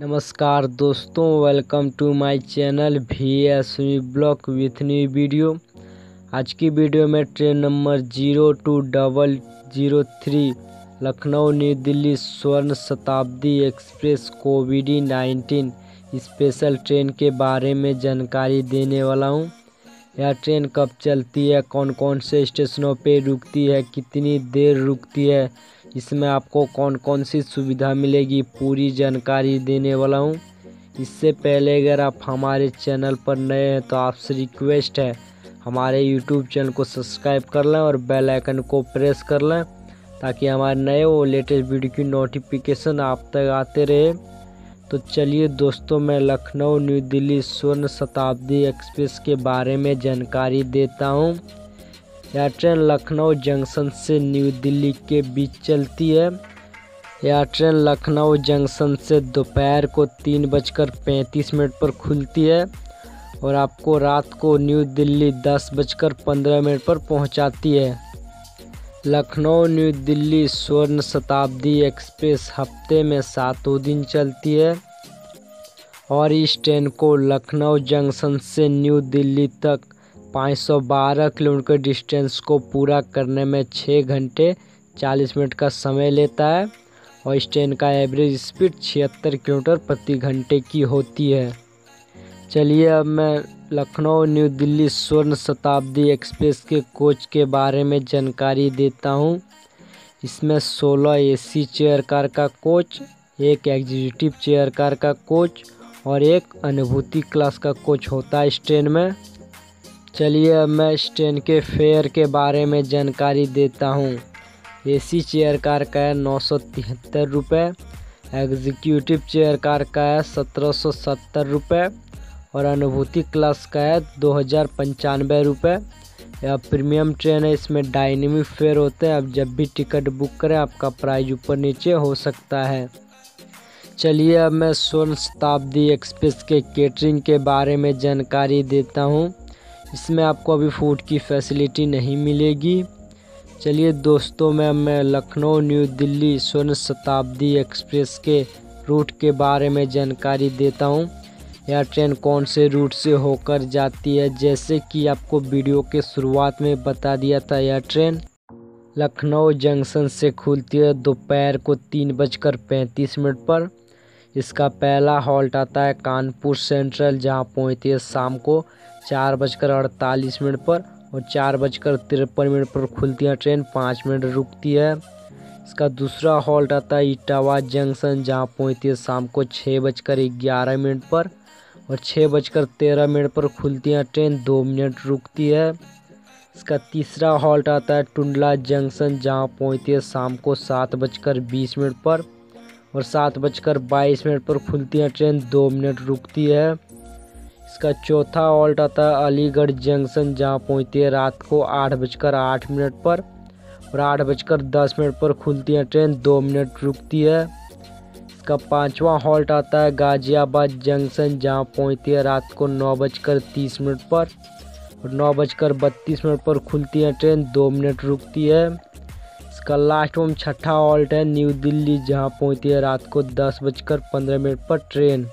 नमस्कार दोस्तों welcome to my channel V S V block with new video आज की वीडियो में train number zero two double zero three Lucknow New Delhi Swarna Shatabdi express, Covid nineteen special train के बारे में जानकारी देने वाला हूँ। यह ट्रेन कब चलती है? कौन कौन से स्टेशनों पे रुकती है? कितनी देर रुकती है? इसमें आपको कौन कौन सी सुविधा मिलेगी? पूरी जानकारी देने वाला हूँ। इससे पहले अगर आप हमारे चैनल पर नए हैं तो आपसे रिक्वेस्ट है, हमारे यूट्यूब चैनल को सब्सक्राइब कर लें और बेल आइकन को प्रेस कर लें, ताकि हमारे नए वो लेटेस्ट वीडियो की नोटिफिकेशन आप तक आते रहे। तो चलिए दोस्तों, मैं लखनऊ, न्यू दिल्ली स्वर्ण शताब्दी एक्सप्रेस के बारे में जानकारी देता हूँ। यह ट्रेन लखनऊ जंक्शन से न्यू दिल्ली के बीच चलती है। यह ट्रेन लखनऊ जंक्शन से दोपहर को तीन बजकर पैंतीस मिनट पर खुलती है और आपको रात को न्यू दिल्ली दस बजकर पंद्रह मिनट पर पहुंचाती है। लखनऊ, न्यू दिल्ली स्वर्ण शताब्दी एक्सप्रेस हफ़्ते में सातों दिन चलती है। और इस ट्रेन को लखनऊ जंक्शन से न्यू दिल्ली तक 512 किलोमीटर डिस्टेंस को पूरा करने में छः घंटे 40 मिनट का समय लेता है। और इस ट्रेन का एवरेज स्पीड छिहत्तर किलोमीटर प्रति घंटे की होती है। चलिए अब मैं लखनऊ न्यू दिल्ली स्वर्ण शताब्दी एक्सप्रेस के कोच के बारे में जानकारी देता हूँ। इसमें 16 एसी चेयर कार का कोच, एक एग्जीक्यूटिव चेयर कार का कोच और एक अनुभूति क्लास का कोच होता है इस ट्रेन में। चलिए अब मैं इस ट्रेन के फेयर के बारे में जानकारी देता हूँ। एसी चेयर कार का है नौ सौ तिहत्तर रुपये एग्जीक्यूटिव चेयर कार का है सत्रह सौ सत्तर रुपये और अनुभूति क्लास का है दो हज़ार पंचानवे रुपये यह प्रीमियम ट्रेन है, इसमें डायनेमिक फेयर होते हैं। अब जब भी टिकट बुक करें, आपका प्राइस ऊपर नीचे हो सकता है। चलिए अब मैं स्वर्ण शताब्दी एक्सप्रेस के केटरिंग के बारे में जानकारी देता हूँ। इसमें आपको अभी फ़ूड की फैसिलिटी नहीं मिलेगी। चलिए दोस्तों, मैं मैं लखनऊ, न्यू दिल्ली स्वर्ण शताब्दी एक्सप्रेस के रूट के बारे में जानकारी देता हूँ। यह ट्रेन कौन से रूट से होकर जाती है? जैसे कि आपको वीडियो के शुरुआत में बता दिया था यह ट्रेन लखनऊ जंक्शन से खुलती है दोपहर को तीन बजकर पैंतीस मिनट पर। इसका पहला हॉल्ट आता है कानपुर सेंट्रल, जहाँ पहुँचती है शाम को चार बजकर अड़तालीस मिनट पर और चार बजकर तिरपन मिनट पर खुलती है ट्रेन। पाँच मिनट रुकती है। इसका दूसरा हॉल्ट आता है इटावा जंक्शन, जहाँ पहुँचती है शाम को छः बजकर ग्यारह मिनट पर और छः बजकर तेरह मिनट पर खुलती है ट्रेन, दो मिनट रुकती है। इसका तीसरा हॉल्ट आता है टुंडला जंक्शन, जहाँ पहुँचती है शाम को सात बजकर बीस मिनट पर और सात बजकर बाईस मिनट पर खुलती है ट्रेन, दो मिनट रुकती है। इसका चौथा हॉल्ट आता है अलीगढ़ जंक्शन, जहाँ पहुँचती है रात को आठ बजकर आठ मिनट पर और आठ बजकर दस मिनट पर खुलती है ट्रेन, दो मिनट रुकती है। इसका पांचवा हॉल्ट आता है गाजियाबाद जंक्शन, जहाँ पहुँचती है रात को नौ बजकर तीस मिनट पर। और नौ बजकर बत्तीस मिनट पर खुलती है ट्रेन, दो मिनट रुकती है। इसका लास्ट एवं छठा हॉल्ट है न्यू दिल्ली, जहाँ पहुँचती है रात को दस बजकर पंद्रह मिनट पर ट्रेन।